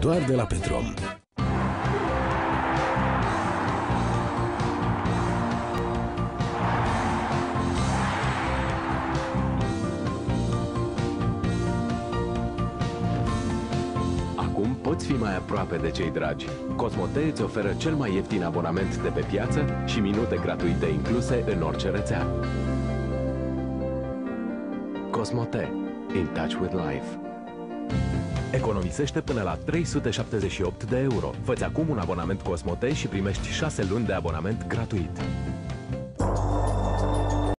doar de la Petrom. Acum poți fi mai aproape de cei dragi. Cosmote îți oferă cel mai ieftin abonament de pe piață și minute gratuite incluse în orice rețea. Cosmote. In touch with life. Economisește până la 378 de euro. Fă-ți acum un abonament Cosmote și primești 6 luni de abonament gratuit.